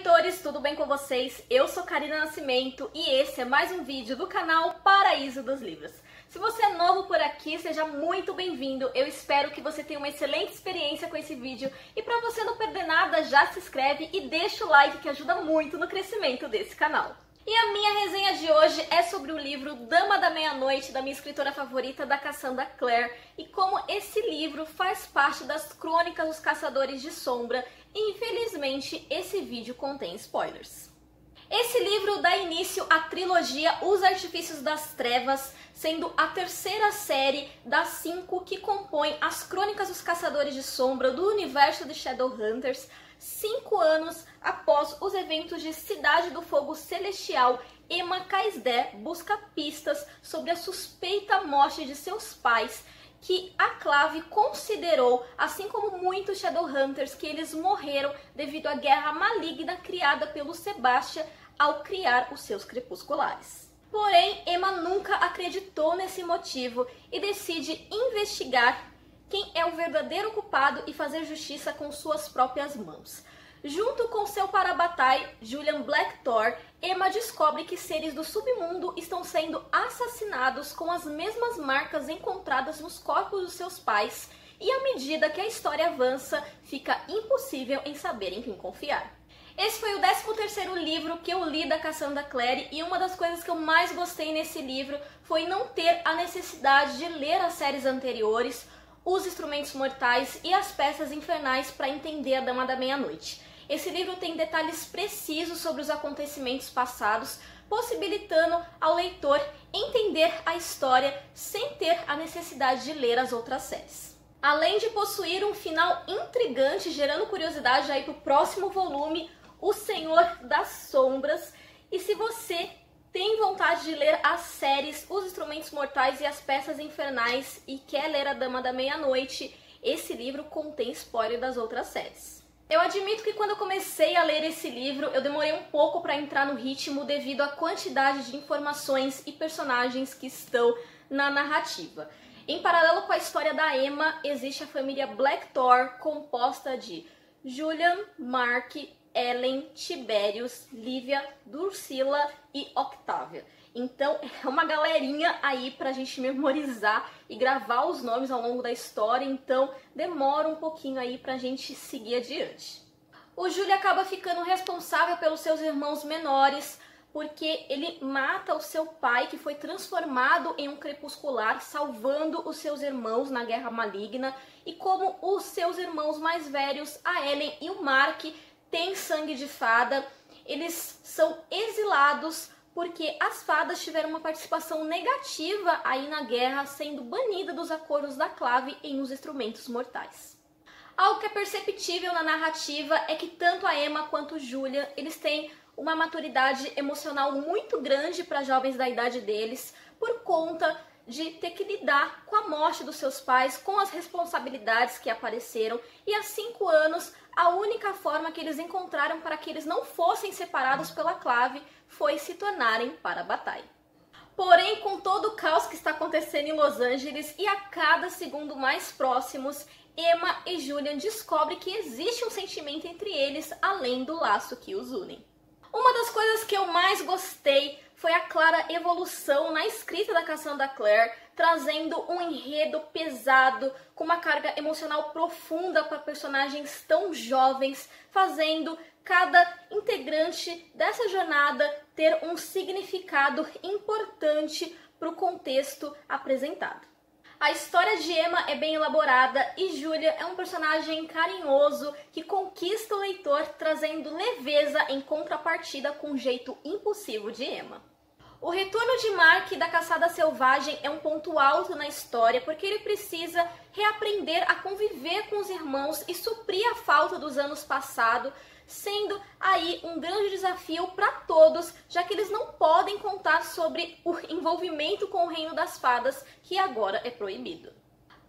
leitores, tudo bem com vocês? Eu sou Karina Nascimento e esse é mais um vídeo do canal Paraíso dos Livros. Se você é novo por aqui, seja muito bem-vindo. Eu espero que você tenha uma excelente experiência com esse vídeo e para você não perder nada, já se inscreve e deixa o like que ajuda muito no crescimento desse canal. E a minha resenha de hoje é sobre o livro Dama da Meia-Noite, da minha escritora favorita, da Cassandra Clare, e como esse livro faz parte das crônicas dos Caçadores de Sombra, infelizmente esse vídeo contém spoilers. Esse livro dá início à trilogia Os Artifícios das Trevas, sendo a terceira série das cinco que compõem as Crônicas dos Caçadores de Sombra do universo de Shadowhunters, cinco anos após os eventos de Cidade do Fogo Celestial, Emma Kaisdé busca pistas sobre a suspeita morte de seus pais, que a Clave considerou, assim como muitos Shadowhunters, que eles morreram devido à guerra maligna criada pelo Sebastian ao criar os seus crepusculares. Porém, Emma nunca acreditou nesse motivo e decide investigar quem é o verdadeiro culpado e fazer justiça com suas próprias mãos. Junto com seu parabatai, Julian Blackthor, Emma descobre que seres do submundo estão sendo assassinados com as mesmas marcas encontradas nos corpos dos seus pais, e à medida que a história avança, fica impossível em saber em quem confiar. Esse foi o 13º livro que eu li da Cassandra Clare e uma das coisas que eu mais gostei nesse livro foi não ter a necessidade de ler as séries anteriores, os instrumentos mortais e as peças infernais para entender a Dama da Meia-Noite. Esse livro tem detalhes precisos sobre os acontecimentos passados, possibilitando ao leitor entender a história sem ter a necessidade de ler as outras séries. Além de possuir um final intrigante, gerando curiosidade aí para o próximo volume, O Senhor das Sombras. E se você tem vontade de ler as séries Os Instrumentos Mortais e as Peças Infernais e quer ler A Dama da Meia-Noite, esse livro contém spoiler das outras séries. Eu admito que quando eu comecei a ler esse livro, eu demorei um pouco para entrar no ritmo devido à quantidade de informações e personagens que estão na narrativa. Em paralelo com a história da Emma, existe a família Blackthor, composta de Julian, Mark, Ellen, Tiberius, Lívia, Drusilla e Octavia. Então é uma galerinha aí pra gente memorizar e gravar os nomes ao longo da história, então demora um pouquinho aí pra gente seguir adiante. O Júlio acaba ficando responsável pelos seus irmãos menores, porque ele mata o seu pai, que foi transformado em um crepuscular, salvando os seus irmãos na Guerra Maligna. E como os seus irmãos mais velhos, a Ellen e o Mark, têm sangue de fada, eles são exilados porque as fadas tiveram uma participação negativa aí na guerra, sendo banida dos acordos da clave em Os Instrumentos Mortais. Algo que é perceptível na narrativa é que tanto a Emma quanto Julia, eles têm uma maturidade emocional muito grande para jovens da idade deles, por conta de ter que lidar com a morte dos seus pais, com as responsabilidades que apareceram, e há cinco anos a única forma que eles encontraram para que eles não fossem separados pela clave foi se tornarem para a batalha. Porém, com todo o caos que está acontecendo em Los Angeles e a cada segundo mais próximos, Emma e Julian descobrem que existe um sentimento entre eles além do laço que os unem. Uma das coisas que eu mais gostei foi a clara evolução na escrita da Cassandra Clare, trazendo um enredo pesado, com uma carga emocional profunda para personagens tão jovens, fazendo cada integrante dessa jornada ter um significado importante para o contexto apresentado. A história de Emma é bem elaborada e Julia é um personagem carinhoso que conquista o leitor trazendo leveza em contrapartida com o jeito impulsivo de Emma. O retorno de Mark da caçada selvagem é um ponto alto na história porque ele precisa reaprender a conviver com os irmãos e suprir a falta dos anos passados, sendo aí um grande desafio para todos, já que eles não podem contar sobre o envolvimento com o reino das fadas, que agora é proibido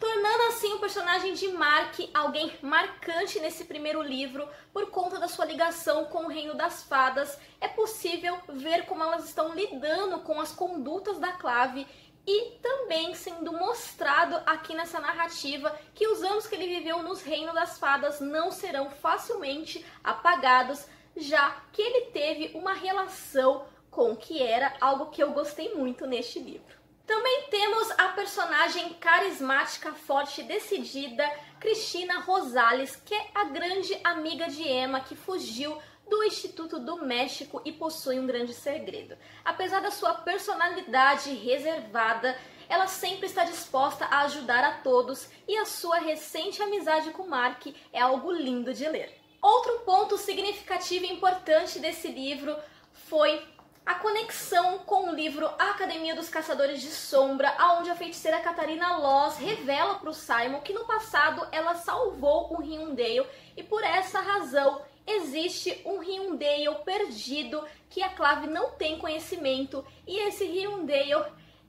tornando assim o personagem de Mark alguém marcante nesse primeiro livro por conta da sua ligação com o reino das fadas. É possível ver como elas estão lidando com as condutas da clave e também sendo mostrado aqui nessa narrativa que os anos que ele viveu nos reinos das fadas não serão facilmente apagados, já que ele teve uma relação com o que era algo que eu gostei muito neste livro. Também temos a personagem carismática, forte e decidida, Cristina Rosales, que é a grande amiga de Emma que fugiu do Instituto do México e possui um grande segredo. Apesar da sua personalidade reservada, ela sempre está disposta a ajudar a todos e a sua recente amizade com Mark é algo lindo de ler. Outro ponto significativo e importante desse livro foi a conexão com o livro Academia dos Caçadores de Sombra, aonde a feiticeira Catarina Loss revela para o Simon que no passado ela salvou o Hyundai e por essa razão existe um Hyundai perdido que a Clave não tem conhecimento e esse Hyundai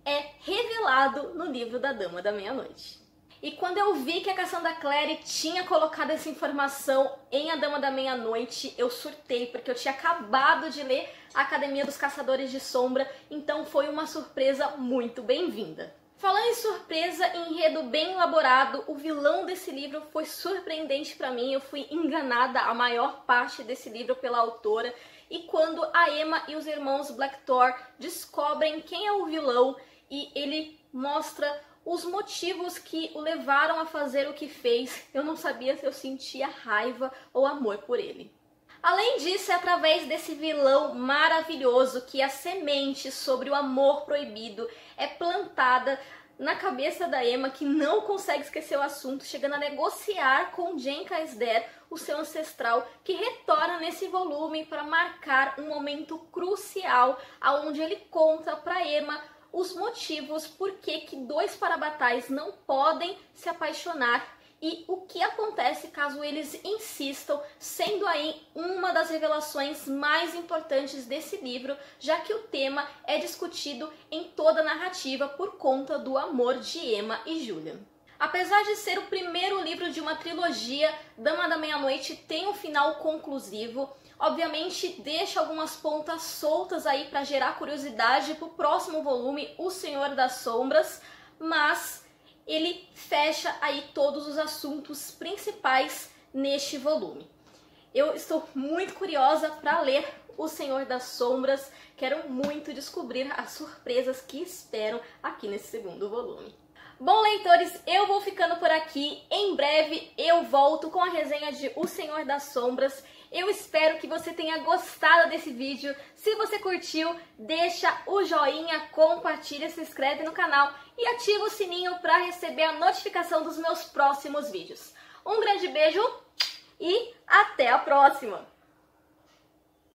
é revelado no livro da Dama da Meia-Noite. E quando eu vi que a Cassandra Clare tinha colocado essa informação em A Dama da Meia-Noite, eu surtei, porque eu tinha acabado de ler A Academia dos Caçadores de Sombra, então foi uma surpresa muito bem-vinda. Falando em surpresa e enredo bem elaborado, o vilão desse livro foi surpreendente para mim. Eu fui enganada a maior parte desse livro pela autora. E quando a Emma e os irmãos Blackthor descobrem quem é o vilão, e ele mostra os motivos que o levaram a fazer o que fez. Eu não sabia se eu sentia raiva ou amor por ele. Além disso, é através desse vilão maravilhoso que a semente sobre o amor proibido é plantada na cabeça da Emma, que não consegue esquecer o assunto, chegando a negociar com Jen Kaisder, o seu ancestral, que retorna nesse volume para marcar um momento crucial, aonde ele conta para Emma os motivos por que, que dois parabatais não podem se apaixonar e o que acontece caso eles insistam, sendo aí uma das revelações mais importantes desse livro, já que o tema é discutido em toda a narrativa por conta do amor de Emma e Julian. Apesar de ser o primeiro livro de uma trilogia, Dama da Meia-Noite tem um final conclusivo. Obviamente, deixa algumas pontas soltas aí para gerar curiosidade para o próximo volume, O Senhor das Sombras, mas ele fecha aí todos os assuntos principais neste volume. Eu estou muito curiosa para ler O Senhor das Sombras, quero muito descobrir as surpresas que esperam aqui nesse segundo volume. Bom, leitores, eu vou ficando por aqui. Em breve eu volto com a resenha de O Senhor das Sombras. Eu espero que você tenha gostado desse vídeo. Se você curtiu, deixa o joinha, compartilha, se inscreve no canal e ativa o sininho para receber a notificação dos meus próximos vídeos. Um grande beijo e até a próxima!